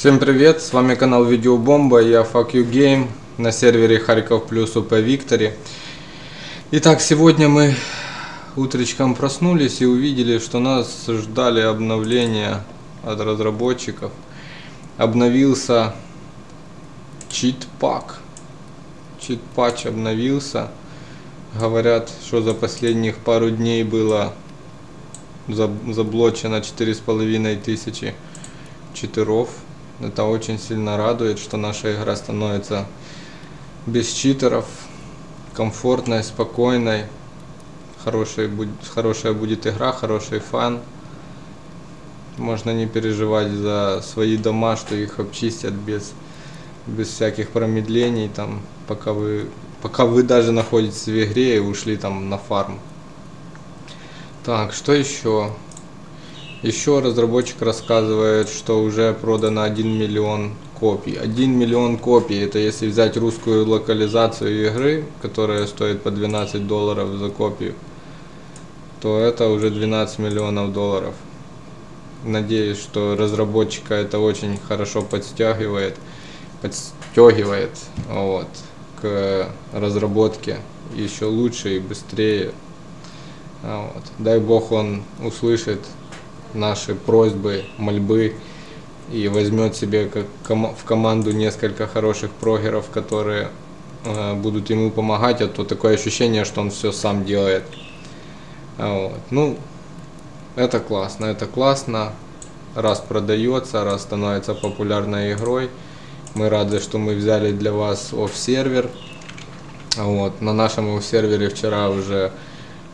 Всем привет, с вами канал Видеобомба, я Fuck You Game на сервере Харьков Плюс УП Виктори. Итак, сегодня мы утречком проснулись и увидели, что нас ждали обновления от разработчиков. Обновился чит-пак. Чит-патч обновился. Говорят, что за последних пару дней было заблочено четыре с половиной тысячи читеров это очень сильно радует, что наша игра становится без читеров, комфортной, спокойной. Хорошая будет, хорошая будет игра, хороший фан. Можно не переживать за свои дома, что их обчистят без, без всяких промедлений, там, пока, вы, пока вы даже находитесь в игре и ушли там на фарм. Так, что еще? Еще разработчик рассказывает, что уже продано 1 миллион копий. 1 миллион копий, это если взять русскую локализацию игры, которая стоит по 12 долларов за копию, то это уже 12 миллионов долларов. Надеюсь, что разработчика это очень хорошо подстегивает, подстегивает вот, к разработке еще лучше и быстрее. Вот. Дай бог он услышит наши просьбы, мольбы и возьмет себе как ком в команду несколько хороших прогеров, которые э, будут ему помогать, а то такое ощущение, что он все сам делает. Вот. Ну, это классно, это классно. Раз продается, раз становится популярной игрой. Мы рады, что мы взяли для вас оф-сервер. Вот. На нашем оф-сервере вчера уже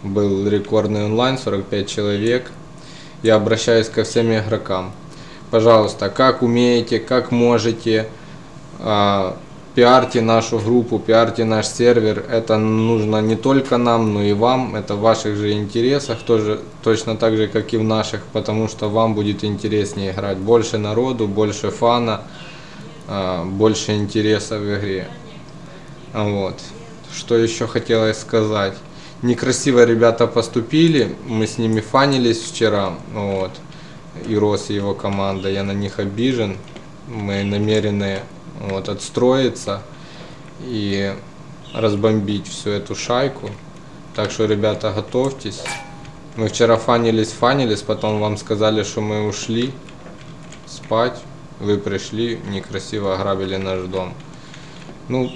был рекордный онлайн, 45 человек я обращаюсь ко всем игрокам. Пожалуйста, как умеете, как можете, э, пиарьте нашу группу, пиарьте наш сервер. Это нужно не только нам, но и вам. Это в ваших же интересах, тоже, точно так же, как и в наших, потому что вам будет интереснее играть. Больше народу, больше фана, э, больше интереса в игре. Вот. Что еще хотелось сказать некрасиво ребята поступили, мы с ними фанились вчера, вот, и Рос и его команда, я на них обижен, мы намерены вот, отстроиться и разбомбить всю эту шайку, так что, ребята, готовьтесь. Мы вчера фанились, фанились, потом вам сказали, что мы ушли спать, вы пришли, некрасиво ограбили наш дом. Ну,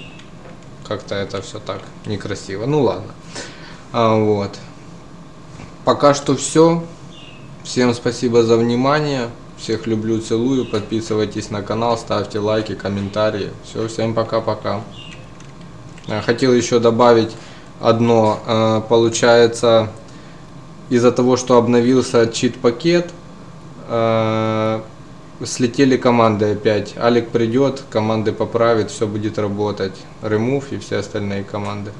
как-то это все так некрасиво. Ну ладно. А, вот. Пока что все. Всем спасибо за внимание. Всех люблю, целую. Подписывайтесь на канал, ставьте лайки, комментарии. Все, всем пока-пока. А, хотел еще добавить одно. А, получается, из-за того, что обновился чит-пакет, а, слетели команды опять. Алик придет, команды поправит, все будет работать. Remove и все остальные команды.